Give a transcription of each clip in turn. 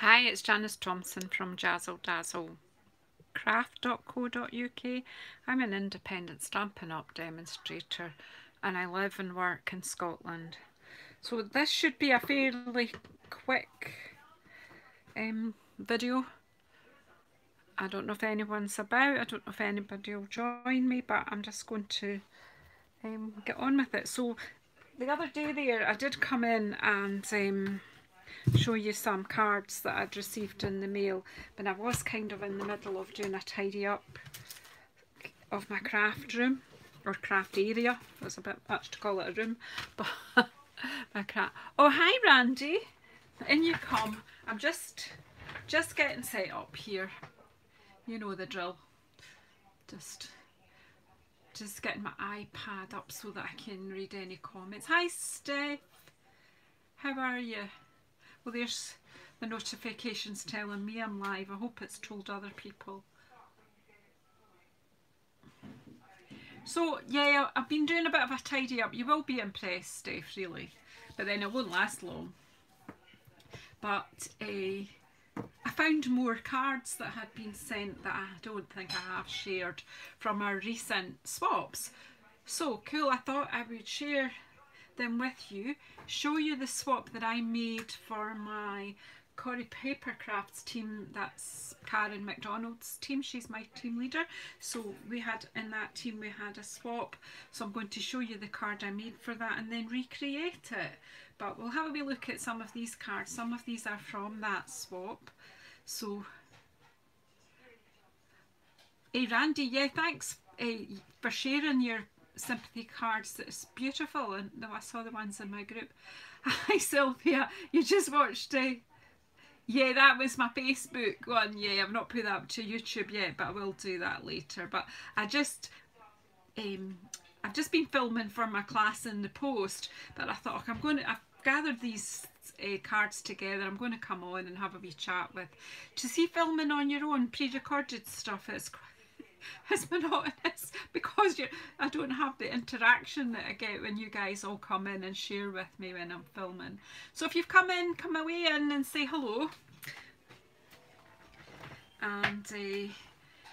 Hi, it's Janice Thomson from Jazzle Dazzle craft.co.uk. I'm an independent Stampin' Up demonstrator and I live and work in Scotland. So this should be a fairly quick um, video. I don't know if anyone's about, I don't know if anybody will join me, but I'm just going to um, get on with it. So the other day there, I did come in and um, show you some cards that I'd received in the mail, but I was kind of in the middle of doing a tidy up of my craft room, or craft area. that's a bit much to call it a room, but my craft. Oh, hi Randy, in you come. I'm just, just getting set up here. You know the drill. Just just getting my iPad up so that I can read any comments. Hi Steph, how are you? Well there's the notifications telling me I'm live. I hope it's told other people. So yeah, I've been doing a bit of a tidy up. You will be impressed, Steph, really. But then it won't last long. But uh, I found more cards that had been sent that I don't think I have shared from our recent swaps. So cool, I thought I would share them with you, show you the swap that I made for my Corrie Papercrafts team, that's Karen McDonald's team, she's my team leader. So we had, in that team we had a swap, so I'm going to show you the card I made for that and then recreate it. But we'll have a wee look at some of these cards, some of these are from that swap. So, hey Randy, yeah, thanks uh, for sharing your sympathy cards. It's beautiful, and I saw the ones in my group. Hi Sylvia, you just watched. Uh, yeah, that was my Facebook one. Yeah, I've not put that up to YouTube yet, but I will do that later. But I just, um, I've just been filming for my class in the post, but I thought I'm going to. I've gathered these uh, cards together. I'm going to come on and have a wee chat with. To see filming on your own pre-recorded stuff is it's monotonous because you I don't have the interaction that I get when you guys all come in and share with me when I'm filming. So if you've come in, come away in and say hello. And uh,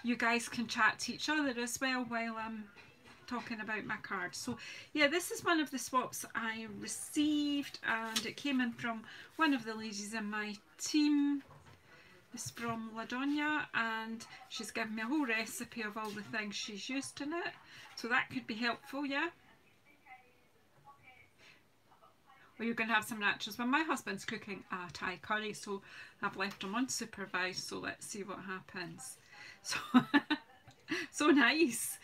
you guys can chat to each other as well while I'm talking about my cards. So yeah, this is one of the swaps I received and it came in from one of the ladies in my team. It's from Ladonia and she's given me a whole recipe of all the things she's used in it. So that could be helpful, yeah? Well, you're going to have some nachos. Well, my husband's cooking a Thai curry, so I've left him unsupervised, so let's see what happens. So, so nice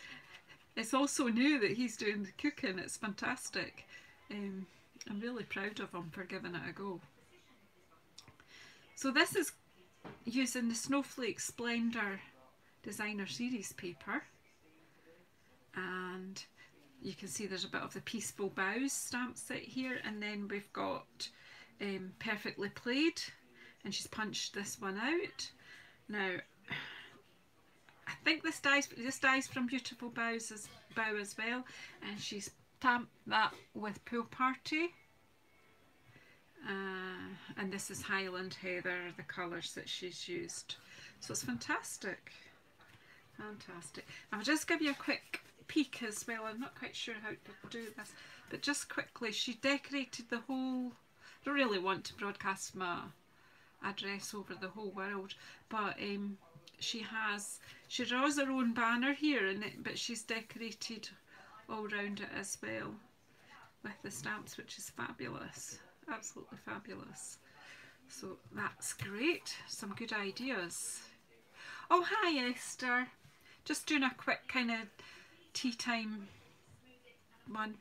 it's also new that he's doing the cooking. It's fantastic. Um, I'm really proud of him for giving it a go. So this is using the Snowflake Splendor Designer Series paper. And you can see there's a bit of the Peaceful Boughs stamp set here. And then we've got um, Perfectly Plaid. And she's punched this one out. Now, I think this dies this dies from Beautiful Boughs as bow as well, and she's stamped that with Pool Party. Uh, and this is Highland Heather, the colours that she's used. So it's fantastic. Fantastic. I'll just give you a quick peek as well. I'm not quite sure how to do this, but just quickly, she decorated the whole. I don't really want to broadcast my address over the whole world, but um, she has she draws her own banner here and it, but she's decorated all round it as well with the stamps which is fabulous absolutely fabulous. So that's great. Some good ideas. Oh hi Esther. Just doing a quick kind of tea time one.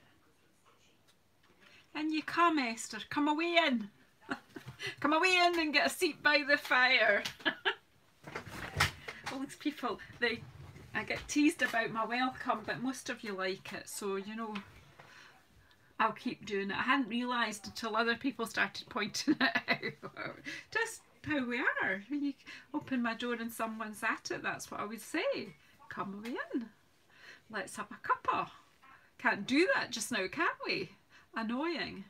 And you come Esther. Come away in. Come away in and get a seat by the fire. All these people, they, I get teased about my welcome, but most of you like it, so you know, I'll keep doing it. I hadn't realised until other people started pointing it out. Just how we are. You open my door and someone's at it, that's what I would say. Come away in. Let's have a cuppa. Can't do that just now, can we? Annoying.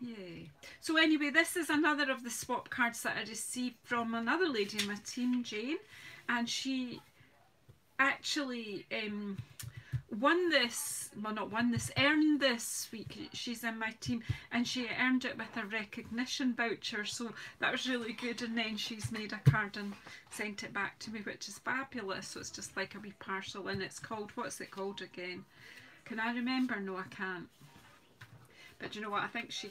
Yay. So anyway, this is another of the swap cards that I received from another lady in my team, Jane. And she actually um, won this, well not won this, earned this week. She's in my team and she earned it with a recognition voucher. So that was really good. And then she's made a card and sent it back to me, which is fabulous. So it's just like a wee parcel and it's called, what's it called again? Can I remember? No, I can't. But you know what? I think she,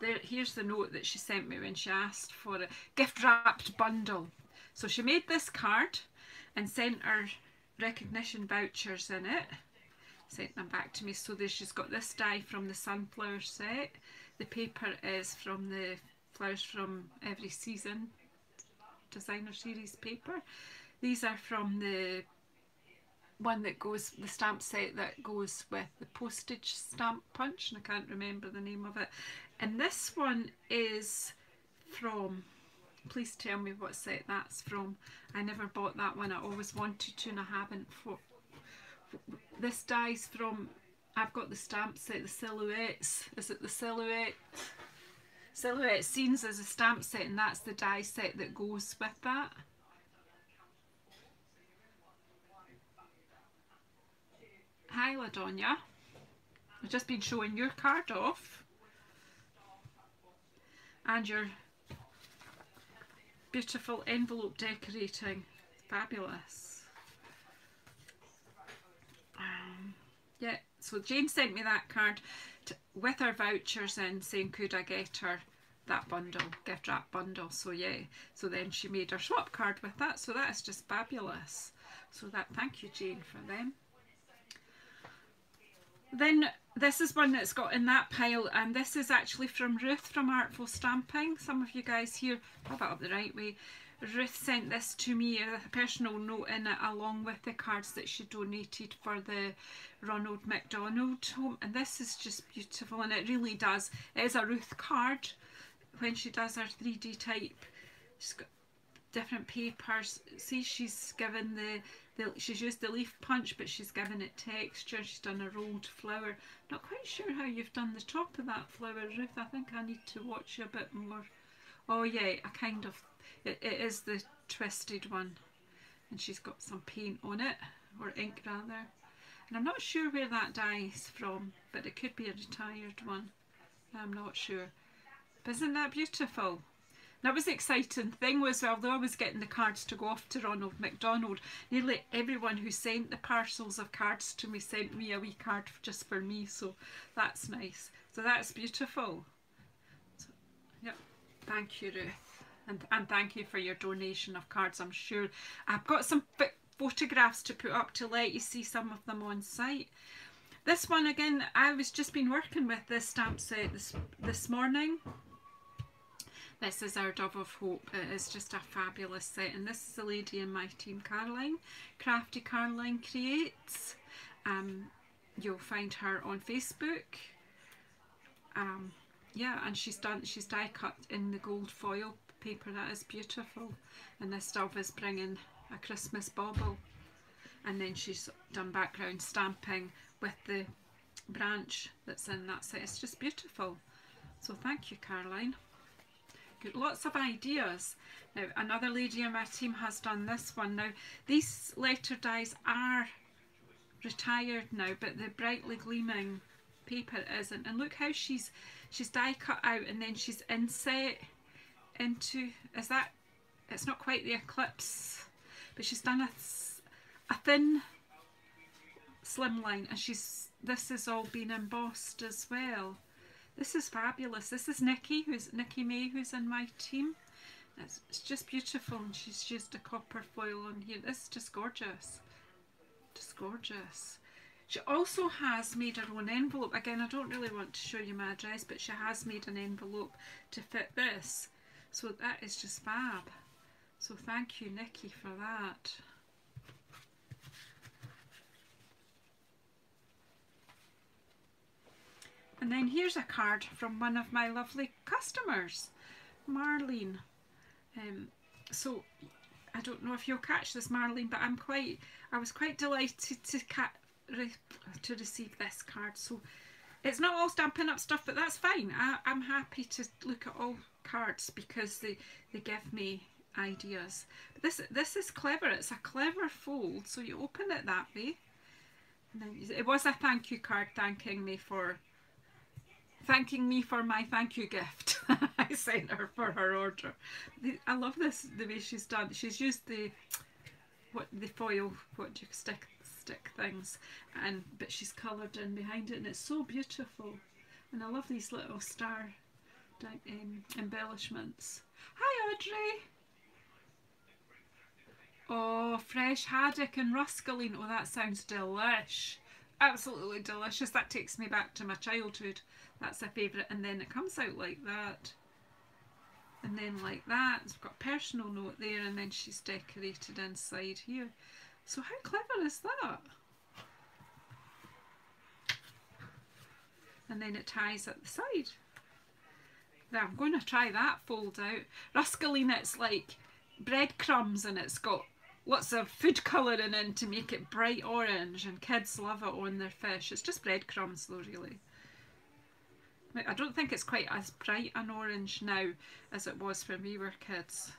there, here's the note that she sent me when she asked for a gift wrapped bundle. So she made this card and sent her recognition vouchers in it. Sent them back to me. So there she's got this die from the sunflower set. The paper is from the flowers from every season designer series paper. These are from the one that goes, the stamp set that goes with the postage stamp punch, and I can't remember the name of it. And this one is from, please tell me what set that's from. I never bought that one, I always wanted to and I haven't. For, this die's from, I've got the stamp set, the silhouettes, is it the silhouette? Silhouette Scenes as a stamp set and that's the die set that goes with that. Hi Ladonia. I've just been showing your card off. And your beautiful envelope decorating. Fabulous. Um, yeah, so Jane sent me that card to, with her vouchers in saying could I get her that bundle, gift wrap bundle. So yeah, so then she made her swap card with that. So that is just fabulous. So that thank you Jane for them. Then this is one that's got in that pile and this is actually from Ruth from Artful Stamping. Some of you guys here have it up the right way. Ruth sent this to me, a personal note in it along with the cards that she donated for the Ronald McDonald home. And this is just beautiful and it really does, it is a Ruth card. When she does her 3D type. She's got different papers. See she's given the the, she's used the leaf punch but she's given it texture. She's done a rolled flower. Not quite sure how you've done the top of that flower Ruth. I think I need to watch you a bit more. Oh yeah a kind of it, it is the twisted one and she's got some paint on it or ink rather and I'm not sure where that die is from but it could be a retired one I'm not sure but isn't that beautiful that was the exciting thing was although I was getting the cards to go off to Ronald McDonald, nearly everyone who sent the parcels of cards to me sent me a wee card just for me, so that's nice. So that's beautiful. So, yep, thank you Ruth. And, and thank you for your donation of cards, I'm sure. I've got some photographs to put up to let you see some of them on site. This one again, I was just been working with this stamp set this, this morning this is our Dove of Hope. It is just a fabulous set. And this is a lady in my team, Caroline. Crafty Caroline Creates. Um, you'll find her on Facebook. Um, yeah, and she's done, she's die cut in the gold foil paper. That is beautiful. And this dove is bringing a Christmas bauble. And then she's done background stamping with the branch that's in that set. It's just beautiful. So thank you, Caroline Got lots of ideas. Now another lady in my team has done this one. Now these letter dies are retired now but the brightly gleaming paper isn't and look how she's she's die cut out and then she's inset into is that it's not quite the eclipse but she's done a, a thin slim line and she's this has all been embossed as well this is fabulous. This is Nikki, who's Nikki May, who's in my team. It's, it's just beautiful and she's used a copper foil on here. This is just gorgeous. Just gorgeous. She also has made her own envelope. Again, I don't really want to show you my address, but she has made an envelope to fit this. So that is just fab. So thank you, Nikki, for that. And then here's a card from one of my lovely customers, Marlene. Um, so I don't know if you'll catch this, Marlene, but I'm quite, I was quite delighted to to receive this card. So it's not all Stampin' Up stuff, but that's fine. I, I'm happy to look at all cards because they, they give me ideas. This this is clever. It's a clever fold. So you open it that way. And then it was a thank you card thanking me for thanking me for my thank you gift I sent her for her order. I love this the way she's done. She's used the what the foil what do you stick stick things and but she's coloured in behind it and it's so beautiful and I love these little star um, embellishments. Hi Audrey! Oh, fresh haddock and Ruskoline. Oh, that sounds delish. Absolutely delicious. That takes me back to my childhood. That's a favourite. And then it comes out like that. And then like that. It's got a personal note there and then she's decorated inside here. So how clever is that? And then it ties at the side. I'm going to try that fold out. Ruskoline, it's like breadcrumbs and it's got lots of food colouring in to make it bright orange and kids love it on their fish. It's just breadcrumbs though really. I don't think it's quite as bright an orange now as it was when we were kids.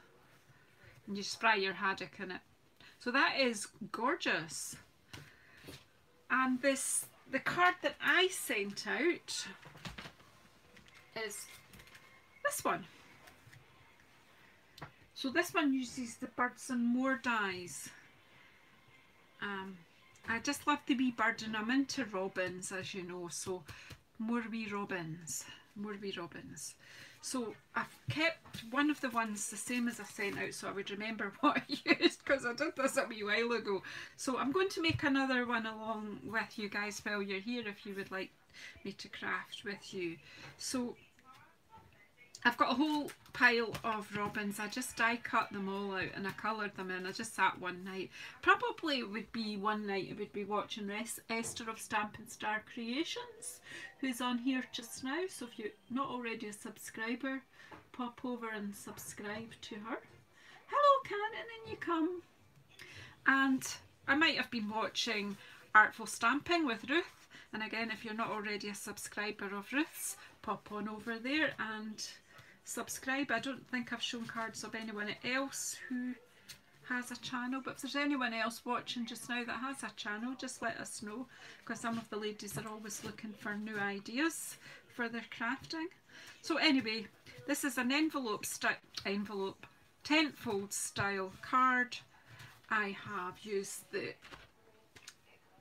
And you spray your haddock in it. So that is gorgeous. And this, the card that I sent out is this one. So this one uses the Birds and More dies. Um, I just love the wee bird and I'm into robins as you know so more wee robins more wee robins so I've kept one of the ones the same as I sent out so I would remember what I used because I did this a wee while ago so I'm going to make another one along with you guys while you're here if you would like me to craft with you so I've got a whole pile of robins. I just die cut them all out and I coloured them in. I just sat one night. Probably it would be one night I would be watching Esther of Stampin' Star Creations who's on here just now. So if you're not already a subscriber, pop over and subscribe to her. Hello Karen, and you come. And I might have been watching Artful Stamping with Ruth. And again, if you're not already a subscriber of Ruth's, pop on over there and subscribe. I don't think I've shown cards of anyone else who has a channel but if there's anyone else watching just now that has a channel just let us know because some of the ladies are always looking for new ideas for their crafting. So anyway this is an envelope envelope tentfold style card. I have used the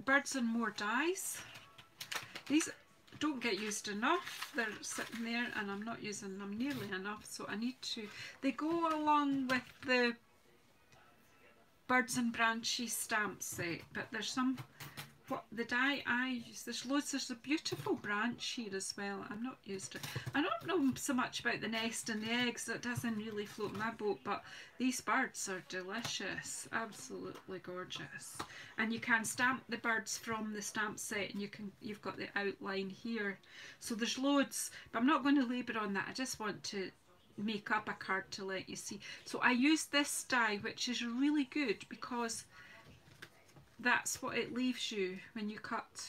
Birds and More dies these don't get used enough. They're sitting there and I'm not using them nearly enough. So I need to, they go along with the Birds and Branches stamp set. But there's some the die I use. There's loads, there's a beautiful branch here as well. I'm not used to I don't know so much about the nest and the eggs. It doesn't really float my boat, but these birds are delicious. Absolutely gorgeous. And you can stamp the birds from the stamp set and you can you've got the outline here. So there's loads, but I'm not going to labour on that. I just want to make up a card to let you see. So I use this die, which is really good because that's what it leaves you when you cut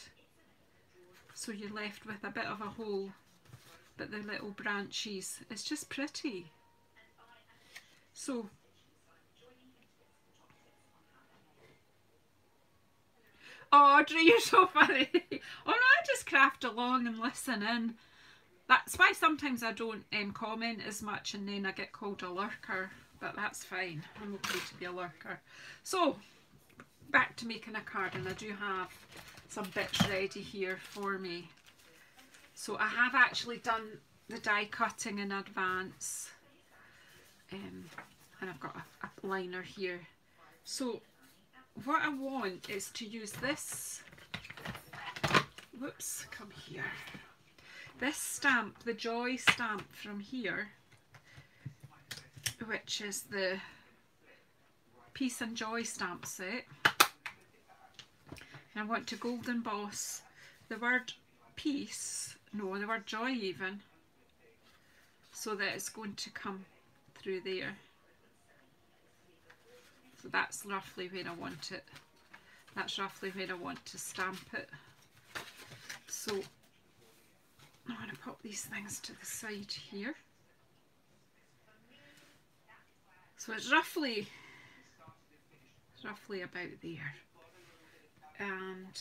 so you're left with a bit of a hole but the little branches it's just pretty so Oh, Audrey, you're so funny. oh no, I just craft along and listen in. That's why sometimes I don't um, comment as much and then I get called a lurker. But that's fine. I'm okay to be a lurker. So, back to making a card and I do have some bits ready here for me. So I have actually done the die cutting in advance um, and I've got a, a liner here. So what I want is to use this, whoops, come here, this stamp, the Joy stamp from here, which is the Peace and Joy stamp set. And I want to golden emboss the word peace, no, the word joy even, so that it's going to come through there. So that's roughly where I want it. That's roughly where I want to stamp it. So I'm going to pop these things to the side here. So it's roughly, roughly about there. And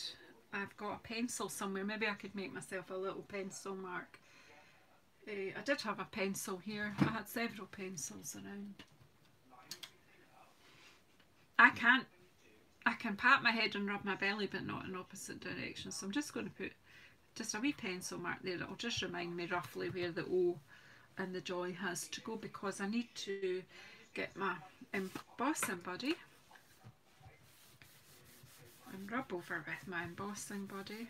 I've got a pencil somewhere. Maybe I could make myself a little pencil mark. Uh, I did have a pencil here. I had several pencils around. I can't, I can pat my head and rub my belly but not in opposite directions. So I'm just going to put just a wee pencil mark there. It'll just remind me roughly where the O and the joy has to go because I need to get my embossing buddy and rub over with my embossing buddy.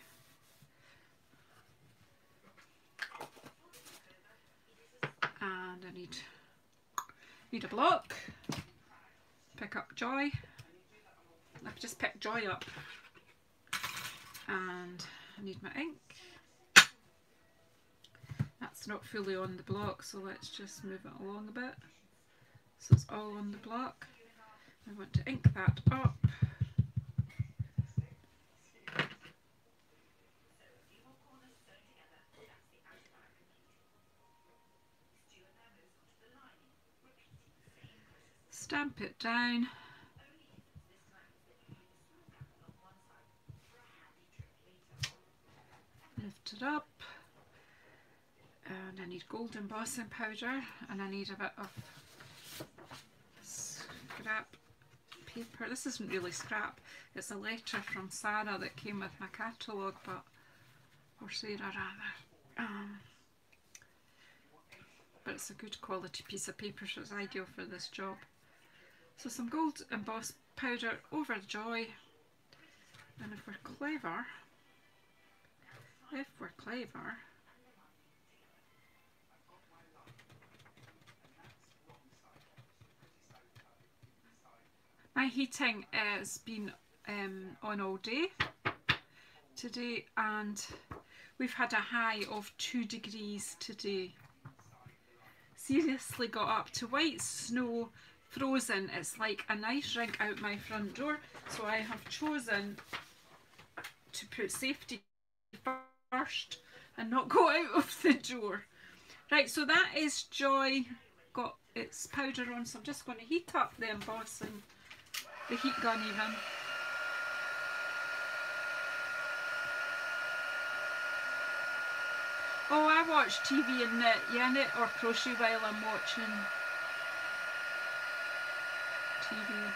And I need, need a block, pick up Joy, I've just picked Joy up and I need my ink. That's not fully on the block so let's just move it along a bit. So it's all on the block. I want to ink that up. Stamp it down. Lift it up. And I need gold embossing powder and I need a bit of scrap paper. This isn't really scrap. It's a letter from Sarah that came with my catalogue, but or Sarah rather. Um, but it's a good quality piece of paper, so it's ideal for this job. So some gold embossed powder over joy. And if we're clever, if we're clever, my heating has been um, on all day today and we've had a high of two degrees today seriously got up to white snow frozen. It's like a nice rink out my front door. So I have chosen to put safety first and not go out of the door. Right, so that is Joy. Got its powder on, so I'm just going to heat up the embossing, the heat gun even. Oh, I watch TV and knit. Yeah, knit or crochet while I'm watching TV.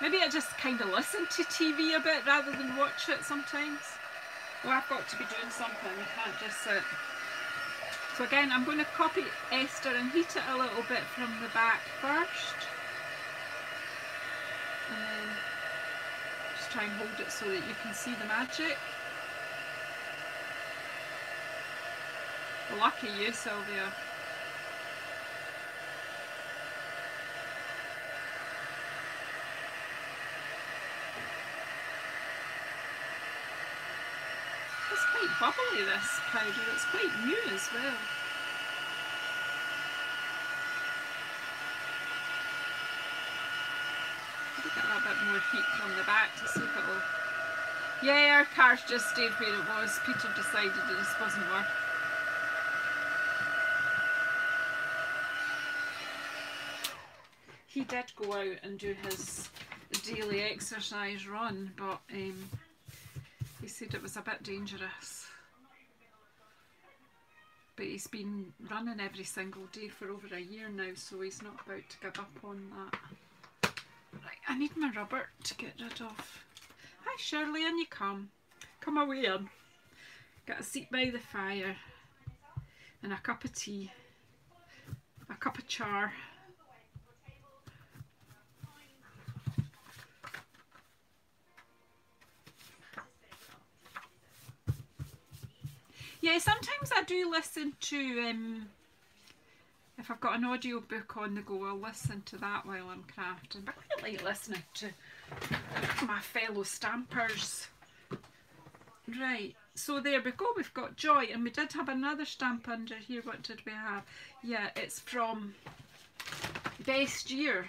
Maybe I just kind of listen to TV a bit rather than watch it sometimes. Well, I've got to be doing something, I can't just sit. So again, I'm going to copy Esther and heat it a little bit from the back first. And then just try and hold it so that you can see the magic. Lucky you, Sylvia. Bubbly this powder, it's quite new as well. Get a bit more heat from the back to see if it will... Yeah, our car's just stayed where it was. Peter decided it just wasn't worth he did go out and do his daily exercise run, but um, he said it was a bit dangerous but he's been running every single day for over a year now so he's not about to give up on that. Right, I need my rubber to get rid of. Hi Shirley, in you come. Come away in. Got a seat by the fire and a cup of tea, a cup of char. Yeah, sometimes I do listen to, um, if I've got an audio book on the go, I'll listen to that while I'm crafting. But I quite like listening to my fellow stampers. Right, so there we go, we've got Joy, and we did have another stamp under here. What did we have? Yeah, it's from Best Year.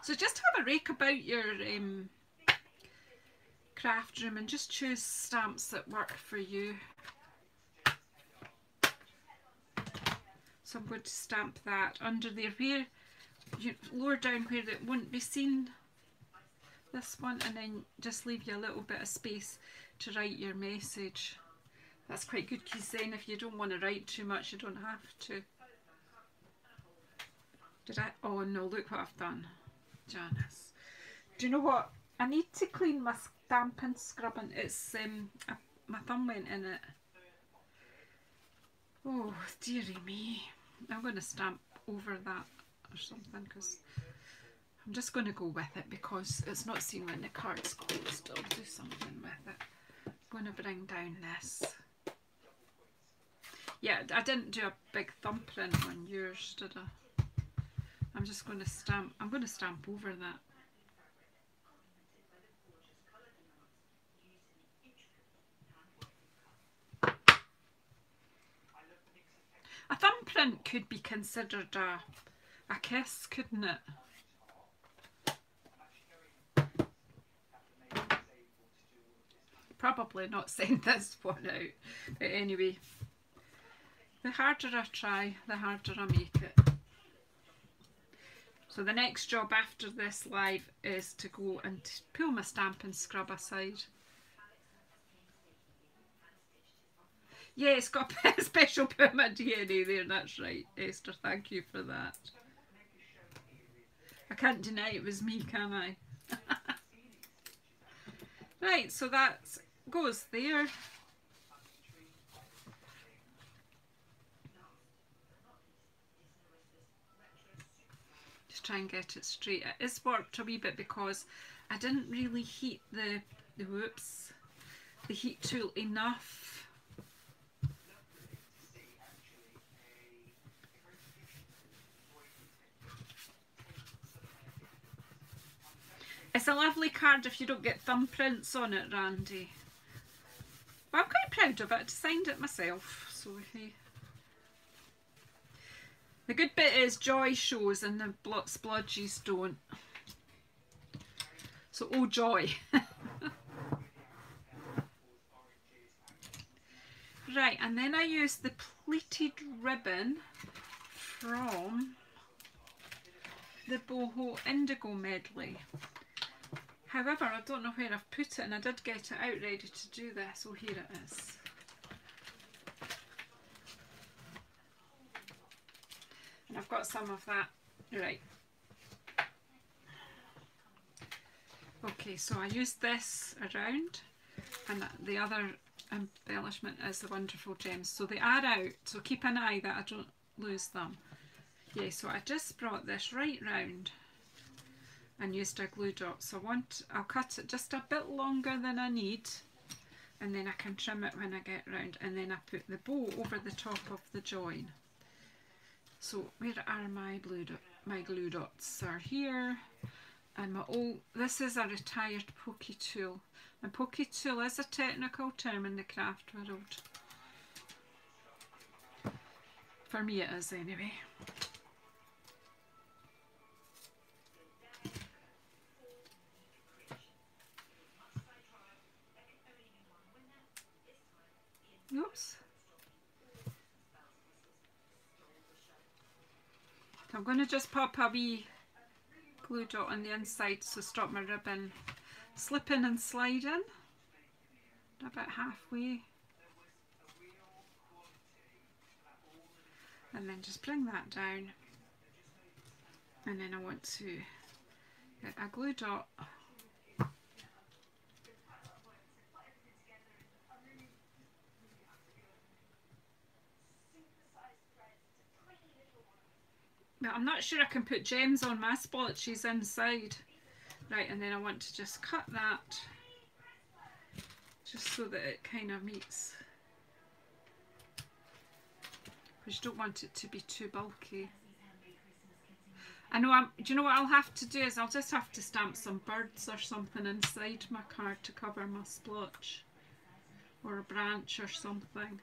So just have a rake about your um, craft room and just choose stamps that work for you. So I'm going to stamp that under there where you lower down where it won't be seen this one and then just leave you a little bit of space to write your message. That's quite good because then if you don't want to write too much you don't have to. Did I? Oh no, look what I've done. Janice. Do you know what? I need to clean my stamping scrubbing. It's, um, I, my thumb went in it. Oh, dearie me. I'm going to stamp over that or something because I'm just going to go with it because it's not seen when the card's closed. I'll do something with it. I'm going to bring down this. Yeah, I didn't do a big thumbprint on yours, did I? I'm just going to stamp, I'm going to stamp over that. Could be considered a, a kiss, couldn't it? Probably not send this one out. But anyway, the harder I try, the harder I make it. So the next job after this live is to go and pull my Stampin' Scrub aside. Yeah, it's got a special Puma DNA there, that's right. Esther, thank you for that. I can't deny it was me, can I? right, so that goes there. Just try and get it straight. It is worked a wee bit because I didn't really heat the, the whoops, the heat tool enough It's a lovely card if you don't get thumbprints on it, Randy. But I'm quite proud of it. I designed it myself. So he... The good bit is joy shows and the splodges don't. So, oh joy. right, and then I use the pleated ribbon from the Boho Indigo Medley. However, I don't know where I've put it and I did get it out ready to do this. Oh, here it is. And I've got some of that. Right. Okay, so I used this around and the other embellishment is the wonderful gems. So they are out, so keep an eye that I don't lose them. Yeah, so I just brought this right round and used a glue dot. So I want, I'll cut it just a bit longer than I need and then I can trim it when I get round and then I put the bow over the top of the join. So where are my glue, dot, my glue dots? Are here and my old, this is a retired pokey tool and pokey tool is a technical term in the craft world. For me it is anyway. Oops. I'm going to just pop a wee glue dot on the inside to stop my ribbon slipping and sliding. About halfway. And then just bring that down. And then I want to get a glue dot But I'm not sure I can put gems on my splotches inside. Right, and then I want to just cut that just so that it kind of meets. Because you don't want it to be too bulky. I know I'm, do you know what I'll have to do is I'll just have to stamp some birds or something inside my card to cover my splotch. Or a branch or something.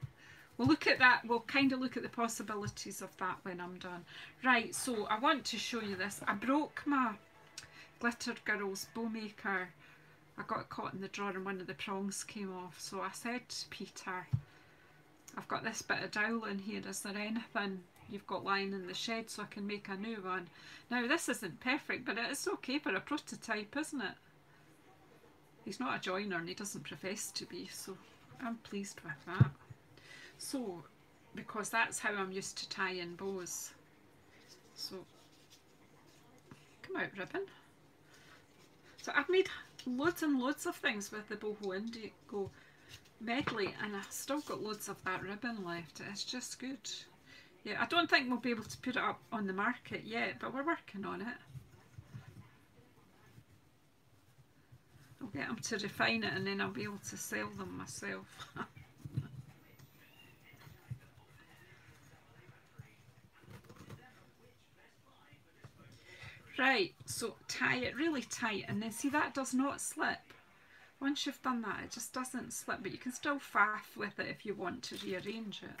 We'll look at that, we'll kind of look at the possibilities of that when I'm done. Right, so I want to show you this. I broke my Glitter Girls bow maker. I got caught in the drawer and one of the prongs came off. So I said to Peter, I've got this bit of dowel in here, is there anything you've got lying in the shed so I can make a new one. Now this isn't perfect but it's okay for a prototype isn't it? He's not a joiner and he doesn't profess to be so I'm pleased with that. So because that's how I'm used to tying bows. So come out ribbon. So I've made loads and loads of things with the boho indigo medley and I've still got loads of that ribbon left. It's just good. Yeah, I don't think we'll be able to put it up on the market yet, but we're working on it. I'll get them to refine it and then I'll be able to sell them myself. Right, so tie it really tight and then see that does not slip. Once you've done that it just doesn't slip but you can still faff with it if you want to rearrange it.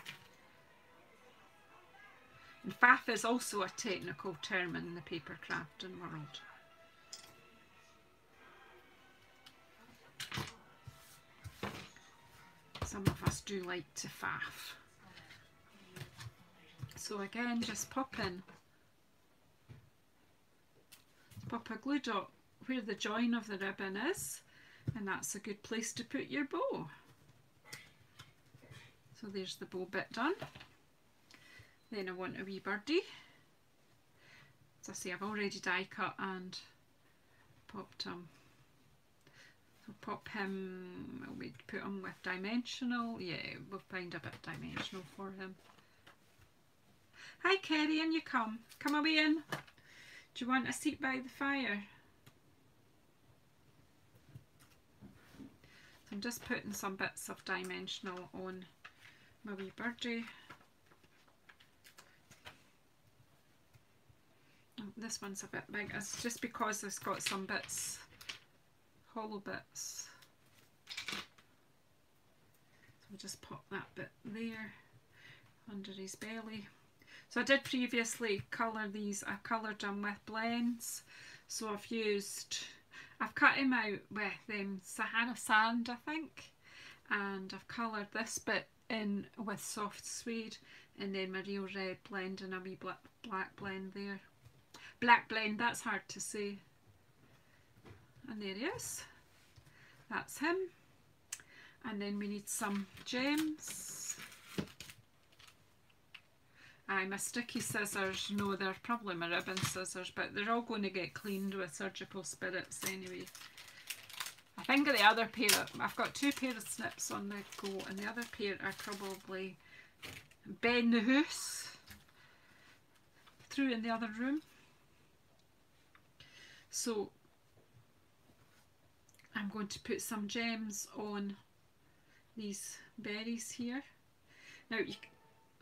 And faff is also a technical term in the paper crafting world. Some of us do like to faff. So again, just pop in pop a glue dot where the join of the ribbon is and that's a good place to put your bow. So there's the bow bit done. Then I want a wee birdie. As I say, I've already die cut and popped him. So pop him, we put him with dimensional. Yeah, we'll find a bit dimensional for him. Hi Kerry, and you come. Come away in. Do you want a seat by the fire? So I'm just putting some bits of dimensional on my wee birdie. Oh, this one's a bit big. It's just because it's got some bits, hollow bits. So we'll just pop that bit there under his belly. So I did previously colour these, I coloured them with blends. So I've used, I've cut him out with um, Sahara Sand I think. And I've coloured this bit in with soft suede and then my real red blend and a wee black, black blend there. Black blend, that's hard to say. And there he is. That's him. And then we need some gems. Aye, my sticky scissors, no, they're probably my ribbon scissors, but they're all going to get cleaned with surgical spirits anyway. I think of the other pair, I've got two pair of snips on the go, and the other pair are probably Ben the through in the other room. So I'm going to put some gems on these berries here. Now you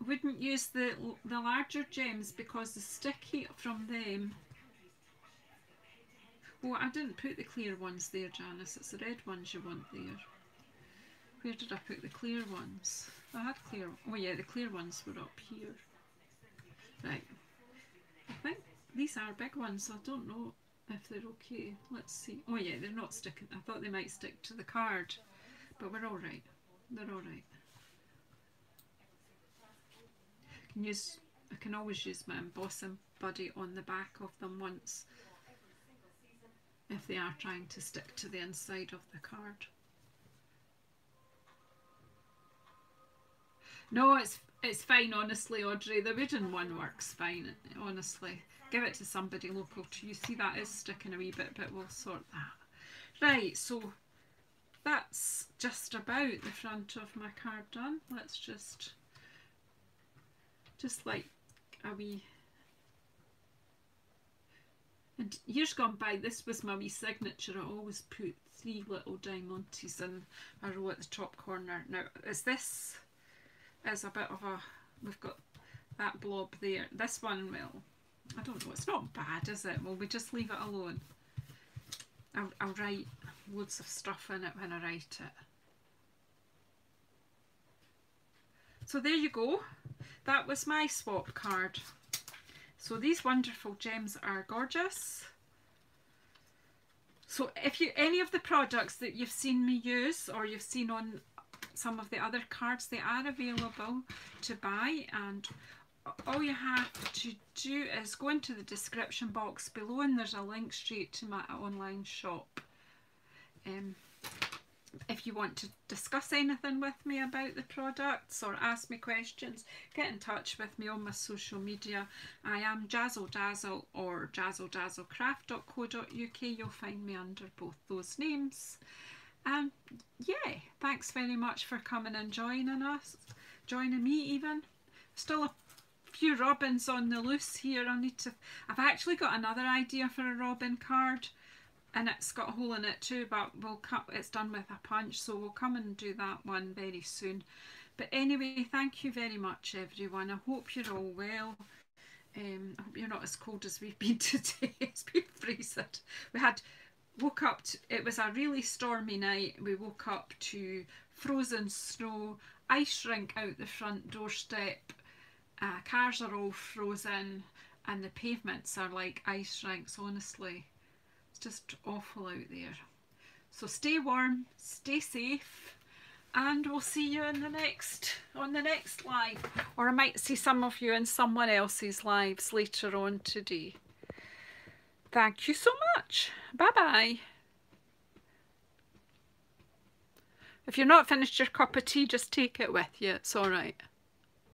wouldn't use the, the larger gems because the sticky from them Oh, I didn't put the clear ones there, Janice. It's the red ones you want there. Where did I put the clear ones? I had clear... Oh, yeah, the clear ones were up here. Right. I think these are big ones, I don't know if they're okay. Let's see. Oh, yeah, they're not sticking. I thought they might stick to the card. But we're all right. They're all right. Can use I can always use my embossing buddy on the back of them once if they are trying to stick to the inside of the card. No, it's it's fine, honestly, Audrey. The wooden one works fine, honestly. Give it to somebody local to you. See, that is sticking a wee bit, but we'll sort that. Right, so that's just about the front of my card done. Let's just just like a wee and years gone by this was my wee signature. I always put three little diamantes in a row at the top corner. Now is this is a bit of a we've got that blob there. This one well I don't know it's not bad is it? Well we just leave it alone. I'll, I'll write loads of stuff in it when I write it so there you go that was my swap card. So these wonderful gems are gorgeous. So if you any of the products that you've seen me use or you've seen on some of the other cards, they are available to buy and all you have to do is go into the description box below and there's a link straight to my online shop. Um, if you want to discuss anything with me about the products or ask me questions, get in touch with me on my social media. I am Jazzle Dazzle or jazzledazzlecraft.co.uk. You'll find me under both those names. And yeah, thanks very much for coming and joining us, joining me even. Still a few robins on the loose here. I need to, I've actually got another idea for a robin card and it's got a hole in it too but we'll cut it's done with a punch so we'll come and do that one very soon. But anyway thank you very much everyone. I hope you're all well. Um, I hope you're not as cold as we've been today. It's been freezing. We had woke up to, it was a really stormy night. We woke up to frozen snow ice rink out the front doorstep uh, cars are all frozen and the pavements are like ice rinks honestly just awful out there. So stay warm, stay safe, and we'll see you in the next on the next live. Or I might see some of you in someone else's lives later on today. Thank you so much. Bye-bye. If you're not finished your cup of tea, just take it with you. It's all right.